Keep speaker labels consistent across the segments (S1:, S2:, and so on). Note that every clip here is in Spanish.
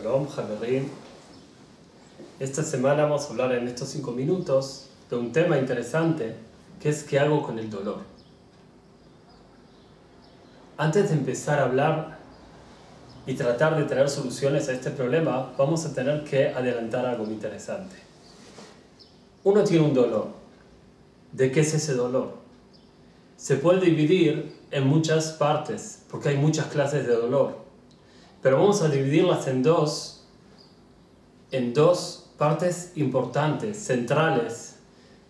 S1: Shalom, Javerín. Esta semana vamos a hablar en estos cinco minutos de un tema interesante que es qué hago con el dolor. Antes de empezar a hablar y tratar de traer soluciones a este problema, vamos a tener que adelantar algo muy interesante. Uno tiene un dolor. ¿De qué es ese dolor? Se puede dividir en muchas partes, porque hay muchas clases de dolor pero vamos a dividirlas en dos, en dos partes importantes, centrales,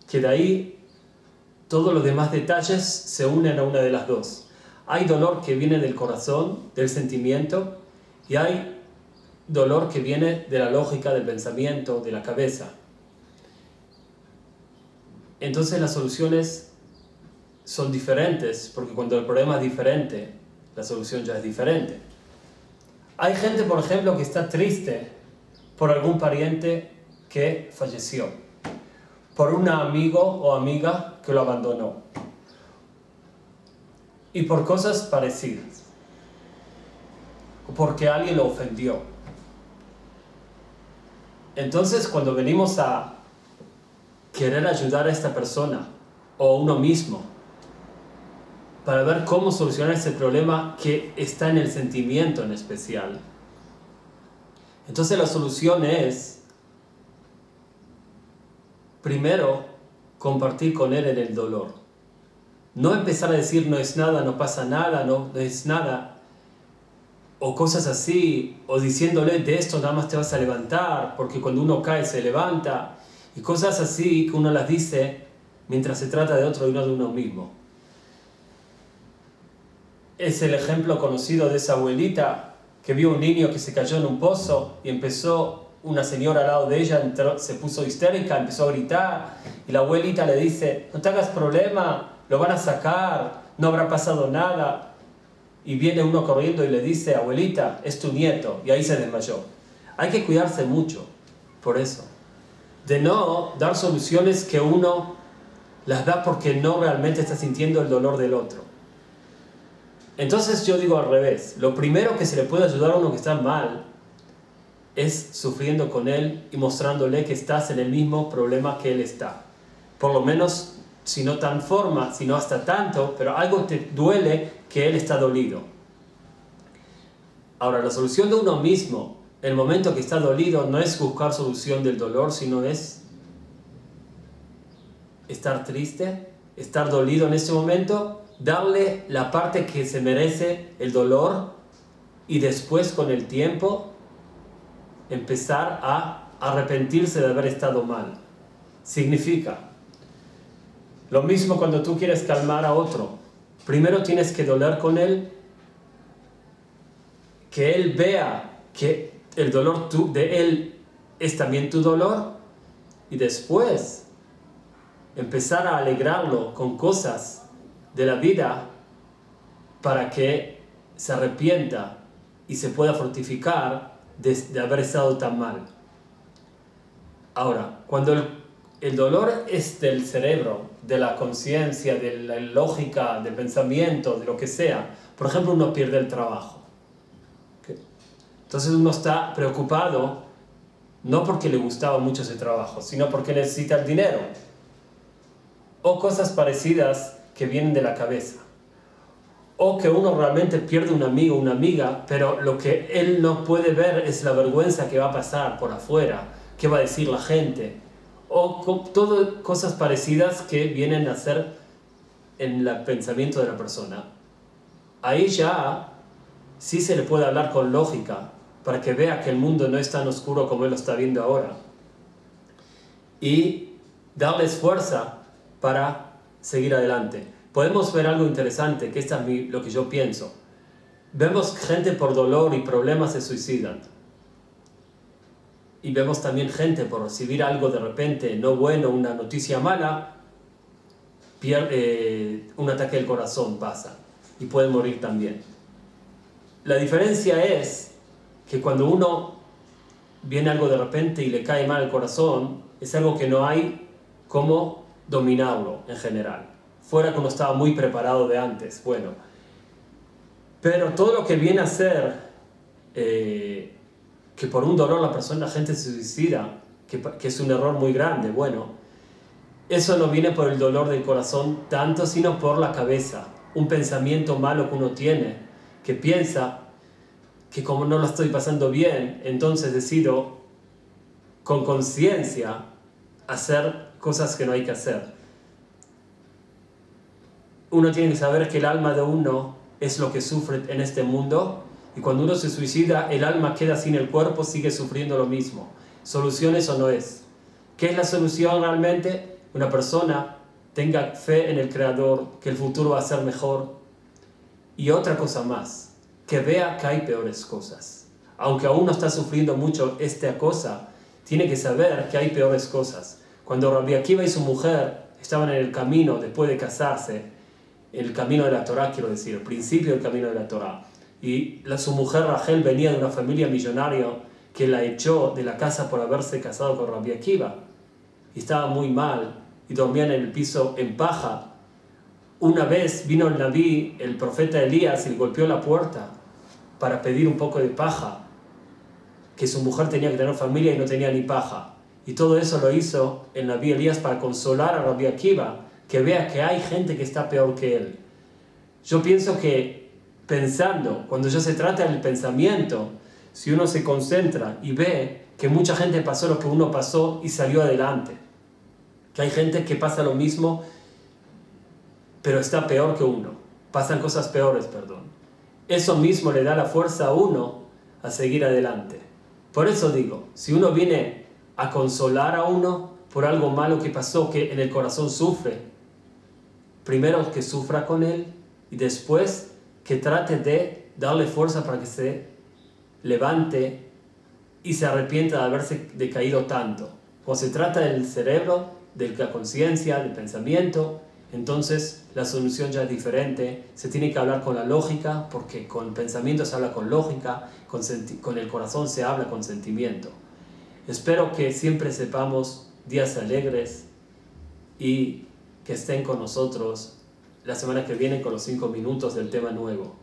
S1: que de ahí todos los demás detalles se unen a una de las dos. Hay dolor que viene del corazón, del sentimiento, y hay dolor que viene de la lógica, del pensamiento, de la cabeza. Entonces las soluciones son diferentes, porque cuando el problema es diferente, la solución ya es diferente. Hay gente, por ejemplo, que está triste por algún pariente que falleció, por un amigo o amiga que lo abandonó y por cosas parecidas, o porque alguien lo ofendió. Entonces, cuando venimos a querer ayudar a esta persona o uno mismo para ver cómo solucionar ese problema que está en el sentimiento en especial. Entonces la solución es, primero, compartir con él en el dolor. No empezar a decir no es nada, no pasa nada, no, es nada, o cosas así, o diciéndole de esto nada más te vas a levantar, porque cuando uno cae se levanta, y cosas así que uno las dice mientras se trata de otro y no de uno mismo es el ejemplo conocido de esa abuelita que vio un niño que se cayó en un pozo y empezó una señora al lado de ella, se puso histérica, empezó a gritar y la abuelita le dice, no te hagas problema, lo van a sacar, no habrá pasado nada. Y viene uno corriendo y le dice, abuelita, es tu nieto, y ahí se desmayó. Hay que cuidarse mucho por eso, de no dar soluciones que uno las da porque no realmente está sintiendo el dolor del otro. Entonces yo digo al revés, lo primero que se le puede ayudar a uno que está mal es sufriendo con él y mostrándole que estás en el mismo problema que él está. Por lo menos, si no tan forma, si no hasta tanto, pero algo te duele que él está dolido. Ahora, la solución de uno mismo, el momento que está dolido, no es buscar solución del dolor, sino es estar triste, estar dolido en ese momento darle la parte que se merece el dolor y después con el tiempo empezar a arrepentirse de haber estado mal. Significa lo mismo cuando tú quieres calmar a otro. Primero tienes que doler con él, que él vea que el dolor de él es también tu dolor y después empezar a alegrarlo con cosas de la vida para que se arrepienta y se pueda fortificar de, haber estado tan mal. Ahora, cuando el, dolor es del cerebro, de la conciencia, de la lógica, del pensamiento, de lo que sea, por ejemplo, uno pierde el trabajo. Entonces uno está preocupado no porque le gustaba mucho ese trabajo, sino porque necesita el dinero. O cosas parecidas que vienen de la cabeza. O que uno realmente pierde un amigo una amiga, pero lo que él no puede ver es la vergüenza que va a pasar por afuera, qué va a decir la gente. O todas cosas parecidas que vienen a ser en el pensamiento de la persona. Ahí ya sí se le puede hablar con lógica para que vea que el mundo no es tan oscuro como él lo está viendo ahora. Y darles fuerza para seguir adelante. Podemos ver algo interesante, que es lo que yo pienso. Vemos gente por dolor y problemas se suicidan. Y vemos también gente por recibir algo de repente no bueno, una noticia mala, eh, un ataque del corazón pasa y puede morir también. La diferencia es que cuando uno viene algo de repente y le cae mal el corazón, es algo que no hay como dominarlo en general. Fuera como estaba muy preparado de antes, bueno. Pero todo lo que viene a ser eh, que por un dolor la persona, la gente se suicida, que, que es un error muy grande. Bueno, eso no viene por el dolor del corazón tanto, sino por la cabeza. Un pensamiento malo que uno tiene, que piensa que como no lo estoy pasando bien, entonces decido con conciencia hacer cosas que no hay que hacer. Uno tiene que saber que el alma de uno es lo que sufre en este mundo y cuando uno se suicida el alma queda sin el cuerpo, sigue sufriendo lo mismo. ¿Solución eso no es? ¿Qué es la solución realmente? Una persona tenga fe en el Creador, que el futuro va a ser mejor. Y otra cosa más, que vea que hay peores cosas. Aunque aún no está sufriendo mucho esta cosa, tiene que saber que hay peores cosas. Cuando Rabbi Akiva y su mujer estaban en el camino después de casarse, el camino de la Torah, quiero decir, el principio del camino de la Torah, y la, su mujer Rachel venía de una familia millonaria que la echó de la casa por haberse casado con Rabbi Akiva, y estaba muy mal, y dormían en el piso en paja. Una vez vino el Naví, el profeta Elías, y golpeó la puerta para pedir un poco de paja, que su mujer tenía que tener familia y no tenía ni paja. Y todo eso lo hizo el Naví Elías para consolar a Rabbi Akiva, que vea que hay gente que está peor que él. Yo pienso que pensando, cuando ya se trata del pensamiento, si uno se concentra y ve que mucha gente pasó lo que uno pasó y salió adelante, que hay gente que pasa lo mismo, pero está peor que uno, pasan cosas peores, perdón. Eso mismo le da la fuerza a uno a seguir adelante. Por eso digo, si uno viene a consolar a uno por algo malo que pasó, que en el corazón sufre, primero que sufra con él y después que trate de darle fuerza para que se levante y se arrepienta de haberse decaído tanto. Cuando se trata del cerebro, de la conciencia, del pensamiento, entonces la solución ya es diferente. Se tiene que hablar con la lógica, porque con pensamiento se habla con lógica, con, con el corazón se habla con sentimiento. Espero que siempre sepamos días alegres y que estén con nosotros la semana que viene con los cinco minutos del tema nuevo.